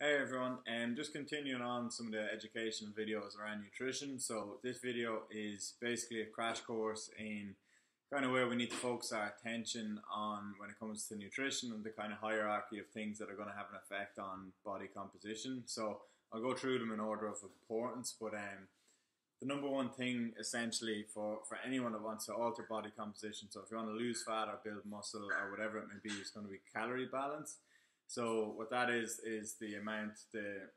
Hey everyone, and um, just continuing on some of the educational videos around nutrition. So this video is basically a crash course in kind of where we need to focus our attention on when it comes to nutrition and the kind of hierarchy of things that are going to have an effect on body composition. So I'll go through them in order of importance, but um, the number one thing essentially for, for anyone that wants to alter body composition, so if you want to lose fat or build muscle or whatever it may be, is going to be calorie balance. So what that is is the amount the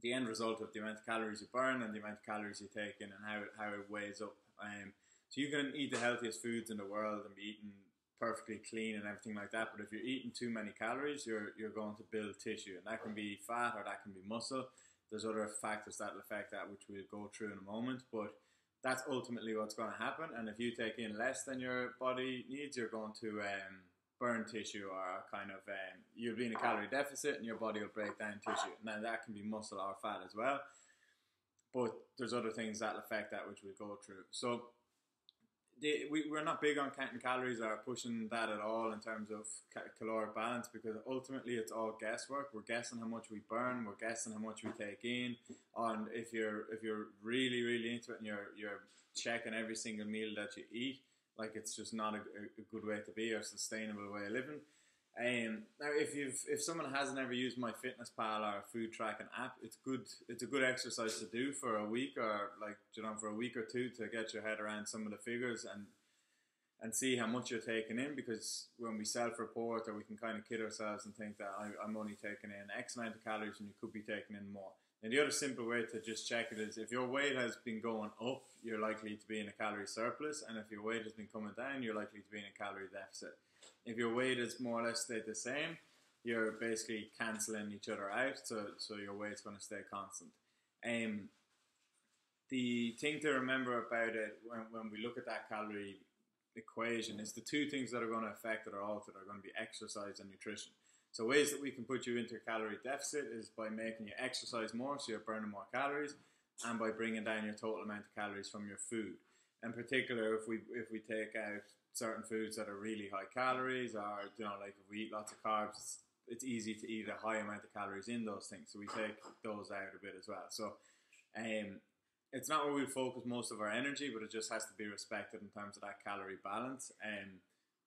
the end result of the amount of calories you burn and the amount of calories you take in and how it, how it weighs up. Um, so you can eat the healthiest foods in the world and be eating perfectly clean and everything like that. But if you're eating too many calories, you're you're going to build tissue, and that can be fat or that can be muscle. There's other factors that affect that, which we'll go through in a moment. But that's ultimately what's going to happen. And if you take in less than your body needs, you're going to um, burn tissue or kind of um, you'll be in a calorie deficit and your body will break down tissue. Now that can be muscle or fat as well, but there's other things that affect that which we'll go through. So we, we're not big on counting calories or pushing that at all in terms of caloric balance because ultimately it's all guesswork. We're guessing how much we burn, we're guessing how much we take in. And if you're if you're really really into it and you're you're checking every single meal that you eat, like it's just not a, a good way to be or sustainable way of living. Um, now, if you've if someone hasn't ever used MyFitnessPal or food tracking app, it's good. It's a good exercise to do for a week or like you know for a week or two to get your head around some of the figures and and see how much you're taking in. Because when we self-report, or we can kind of kid ourselves and think that I, am only taking in X amount of calories, and you could be taking in more. And the other simple way to just check it is if your weight has been going up, you're likely to be in a calorie surplus, and if your weight has been coming down, you're likely to be in a calorie deficit. If your weight is more or less stayed the same, you're basically cancelling each other out, so so your weight's going to stay constant. Um, the thing to remember about it when, when we look at that calorie equation is the two things that are going to affect it or alter it are going to be exercise and nutrition. So ways that we can put you into a calorie deficit is by making you exercise more, so you're burning more calories, and by bringing down your total amount of calories from your food. In particular, if we if we take out certain foods that are really high calories, or you know, like if we eat lots of carbs, it's, it's easy to eat a high amount of calories in those things. So we take those out a bit as well. So, um, it's not where we focus most of our energy, but it just has to be respected in terms of that calorie balance. Um,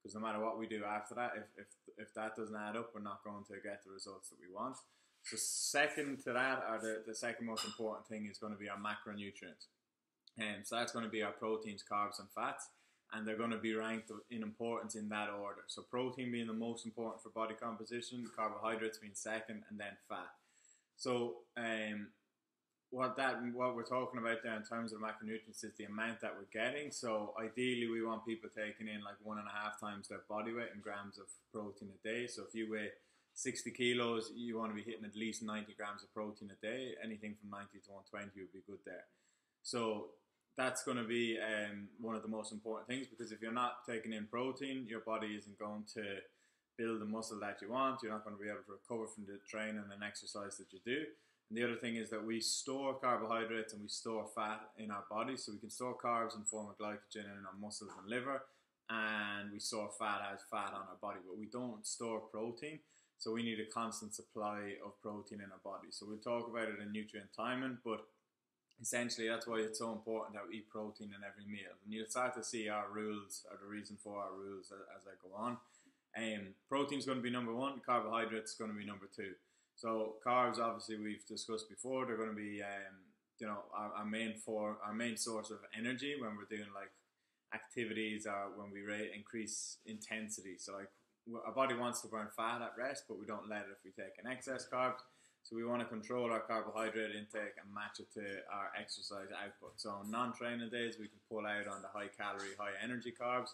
because no matter what we do after that, if, if, if that doesn't add up, we're not going to get the results that we want. So second to that, or the, the second most important thing is going to be our macronutrients. And um, so that's going to be our proteins, carbs, and fats. And they're going to be ranked in importance in that order. So protein being the most important for body composition, carbohydrates being second, and then fat. So um, what that what we're talking about there in terms of macronutrients is the amount that we're getting. So ideally, we want people taking in like one and a half times their body weight in grams of protein a day. So if you weigh 60 kilos, you want to be hitting at least 90 grams of protein a day. Anything from 90 to 120 would be good there. So that's going to be um, one of the most important things because if you're not taking in protein, your body isn't going to build the muscle that you want. You're not going to be able to recover from the training and exercise that you do. And the other thing is that we store carbohydrates and we store fat in our body. So we can store carbs in form of glycogen in our muscles and liver, and we store fat as fat on our body, but we don't store protein. So we need a constant supply of protein in our body. So we'll talk about it in nutrient timing, but essentially that's why it's so important that we eat protein in every meal. And you'll start to see our rules or the reason for our rules as I go on. Um, protein is going to be number one, carbohydrates going to be number two. So carbs, obviously, we've discussed before. They're going to be, um, you know, our, our main for our main source of energy when we're doing like activities or when we rate increase intensity. So like our body wants to burn fat at rest, but we don't let it if we take an excess carbs. So we want to control our carbohydrate intake and match it to our exercise output. So on non-training days, we can pull out on the high calorie, high energy carbs,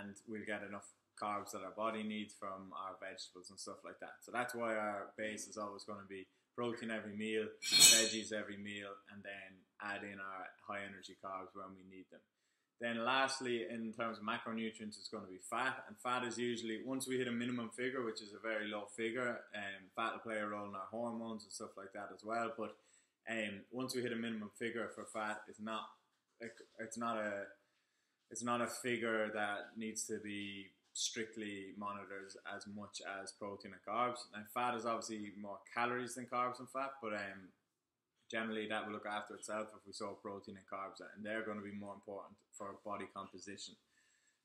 and we'll get enough carbs that our body needs from our vegetables and stuff like that. So that's why our base is always going to be protein every meal, veggies every meal, and then add in our high energy carbs when we need them. Then lastly, in terms of macronutrients, it's going to be fat, and fat is usually once we hit a minimum figure, which is a very low figure, and um, fat will play a role in our hormones and stuff like that as well. But um, once we hit a minimum figure for fat, it's not it's not a it's not a figure that needs to be strictly monitors as much as protein and carbs. Now, fat is obviously more calories than carbs and fat, but um, generally that will look after itself if we saw protein and carbs, and they're going to be more important for body composition.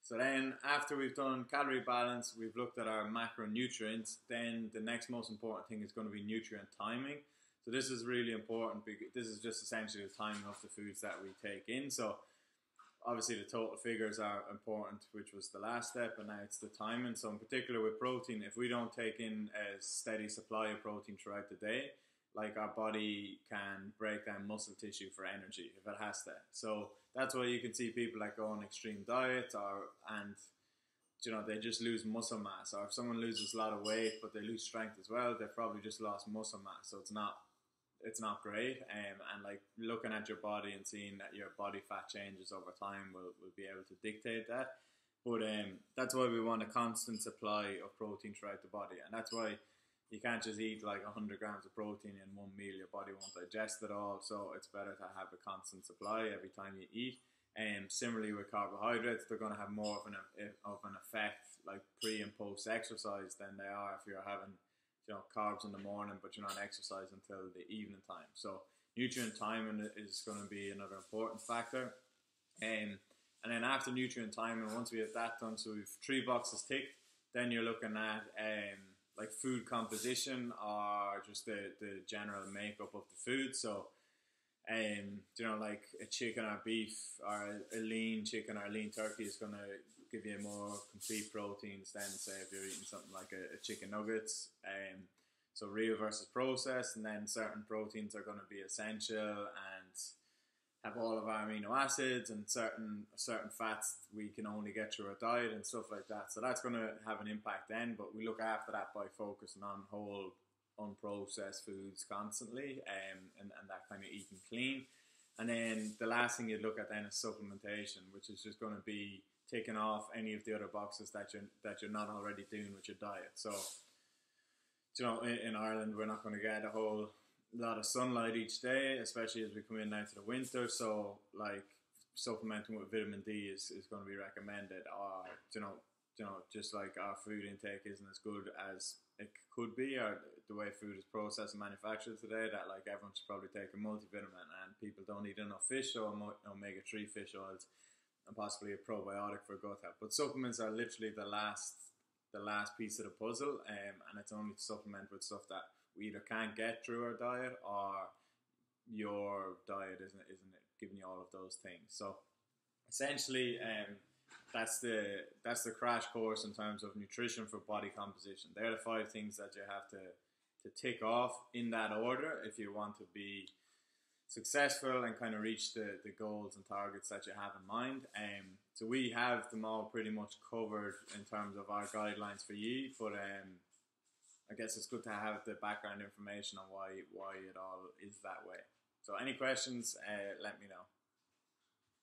So then, after we've done calorie balance, we've looked at our macronutrients. Then the next most important thing is going to be nutrient timing. So this is really important because this is just essentially the timing of the foods that we take in. So obviously the total figures are important, which was the last step, and now it's the timing. So in particular with protein, if we don't take in a steady supply of protein throughout the day, like our body can break down muscle tissue for energy if it has to. So that's why you can see people that go on extreme diets or and you know they just lose muscle mass. Or if someone loses a lot of weight but they lose strength as well, they've probably just lost muscle mass. So it's not it's not great. Um, and like looking at your body and seeing that your body fat changes over time will, will be able to dictate that. But um, that's why we want a constant supply of protein throughout the body, and that's why you can't just eat like 100 grams of protein in one meal. Your body won't digest it all, so it's better to have a constant supply every time you eat. And um, similarly with carbohydrates, they're going to have more of an of an effect like pre and post exercise than they are if you're having you know carbs in the morning, but you're not exercising until the evening time. So nutrient timing is going to be another important factor. Um, and then after nutrient timing, once we have that done, so we've three boxes ticked, then you're looking at um, like food composition or just the, the general makeup of the food. So, um, you know, like a chicken or beef or a lean chicken or a lean turkey is going to give you a more complete proteins than say if you're eating something like a, a chicken nuggets. Um, so real versus processed, and then certain proteins are going to be essential and have all of our amino acids and certain certain fats we can only get through a diet and stuff like that. So that's going to have an impact then, but we look after that by focusing on whole unprocessed foods constantly um, and, and that kind of eating clean. And then the last thing you'd look at then is supplementation, which is just going to be taking off any of the other boxes that you're that you're not already doing with your diet. So, you know, in, in Ireland, we're not going to get a whole lot of sunlight each day, especially as we come in now to the winter. So, like supplementing with vitamin D is, is going to be recommended. Or you know, you know, just like our food intake isn't as good as it could be, or the way food is processed and manufactured today, that like everyone should probably take a multivitamin, and people don't eat enough fish or omega three fish oils and possibly a probiotic for gut health. But supplements are literally the last the last piece of the puzzle, um, and it's only to supplement with stuff that we either can't get through our diet or your diet isn't isn't giving you all of those things. So essentially, um, that's the that's the crash course in terms of nutrition for body composition. They're the five things that you have to to tick off in that order if you want to be successful and kind of reach the, the goals and targets that you have in mind. Um, so we have them all pretty much covered in terms of our guidelines for you, but um, I guess it's good to have the background information on why why it all is that way. So any questions, uh, let me know.